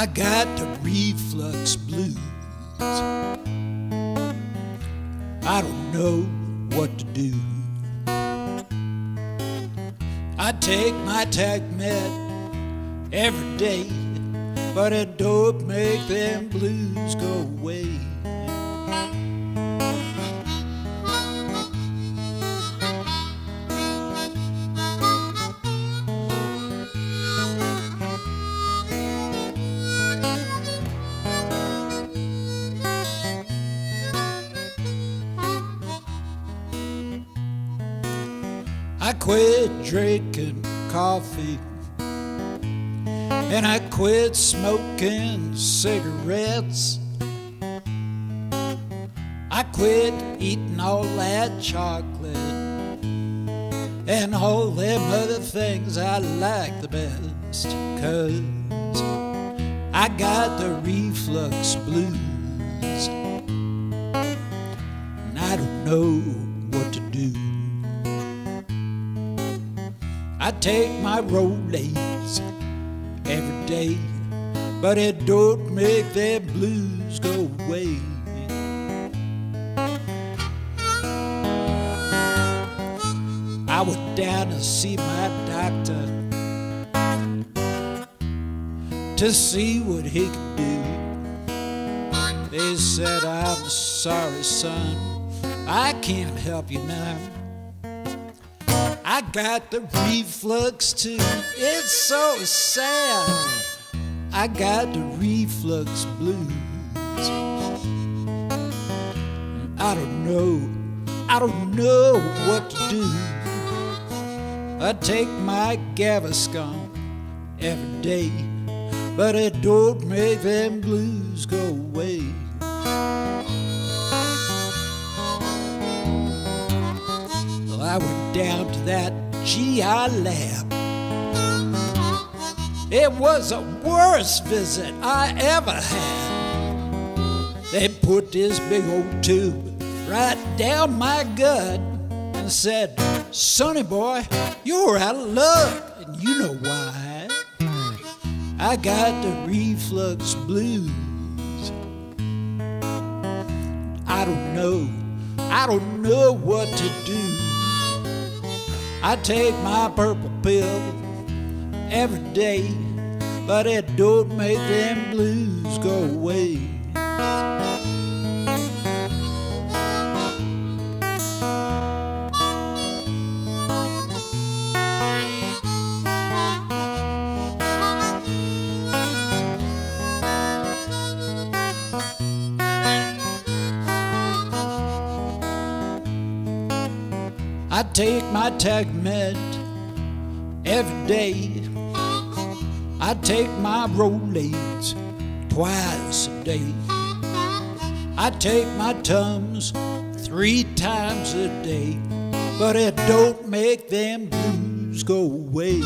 I got the reflux blues. I don't know what to do. I take my Tagamet every day, but it don't make them blues go away. I quit drinking coffee and I quit smoking cigarettes. I quit eating all that chocolate and all them other things I like the best. Cause I got the reflux blues and I don't know what to do. I take my Rolaids every day, but it don't make them blues go away. I went down to see my doctor to see what he could do. They said, I'm sorry, son, I can't help you now. I got the reflux too. It's so sad. I got the reflux blues. I don't know. I don't know what to do. I take my Gaviscon every day, but it don't make them blues go away. I went down to that GI lab. It was the worst visit I ever had. They put this big old tube right down my gut and said, Sonny boy, you're out of luck. And you know why. I got the reflux blues. I don't know. I don't know what to do. I take my purple pill every day, but it don't make them blues go away. I take my Tagamet every day. I take my Rolaids twice a day. I take my Tums three times a day, but it don't make them blues go away.